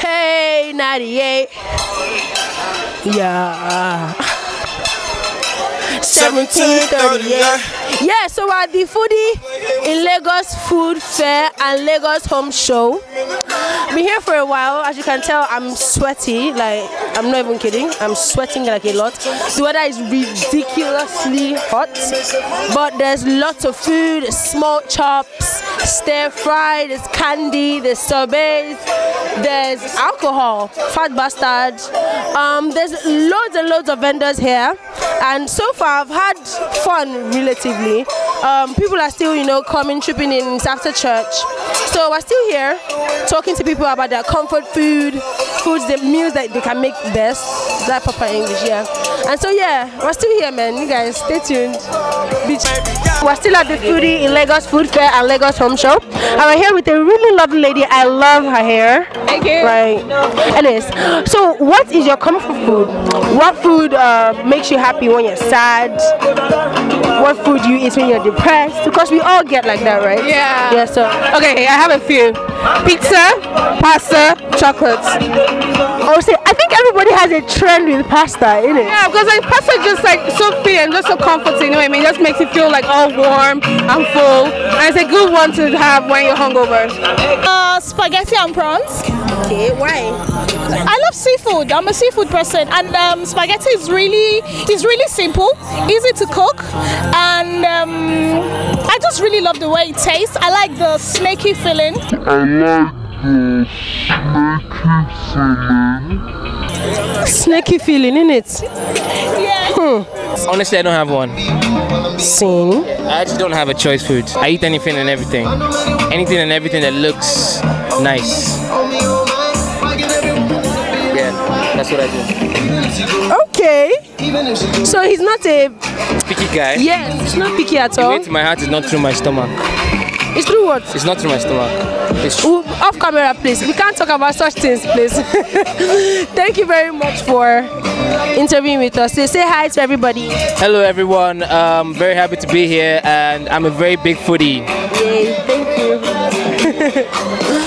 Hey, 98. Yeah. 1738. Yeah, so we're at the foodie in Lagos Food Fair and Lagos Home Show. Been here for a while. As you can tell, I'm sweaty. Like I'm not even kidding. I'm sweating like a lot. The weather is ridiculously hot, but there's lots of food, small chops, stir fry, there's candy, there's sorbets, there's alcohol, fat bastard. Um, there's loads and loads of vendors here, and so far I've had fun relatively. Um, people are still, you know, coming, tripping in after church. So we're still here talking to people about their comfort food, foods, the meals that they can make best. That proper English, yeah. And so yeah, we're still here, man. You guys, stay tuned. Beach. We're still at the foodie in Lagos Food Fair and Lagos Home Show. And we're here with a really lovely lady. I love her hair. Thank you. Right. Anyways, so what is your comfort food? What food uh, makes you happy when you're sad? What food do you eat when you're depressed? Because we all get like that, right? Yeah. Yeah. So Okay, I have a few. Pizza, pasta, chocolates. oh, say I think has a trend with pasta, isn't it? Yeah, because like pasta is just like so fit and just so comforting. You know what I mean? It just makes you feel like all warm and full. And it's a good one to have when you're hungover. Uh, spaghetti and prawns. Okay. Why? I love seafood. I'm a seafood person, and um, spaghetti is really is really simple, easy to cook, and um, I just really love the way it tastes. I like the snaky feeling. Snaky feeling, in it. Yeah. Hmm. Honestly, I don't have one. Sing. I actually don't have a choice food. I eat anything and everything. Anything and everything that looks nice. Yeah, that's what I do. Okay. So he's not a Picky guy. yes. He's not picky at all. way my heart is not through my stomach. It's through what? It's not through my stomach. It's Ooh, off camera, please. We can't talk about such things, please. Thank you very much for interviewing with us. Say, say hi to everybody. Hello everyone. Um, very happy to be here, and I'm a very big foodie. Yay, thank you.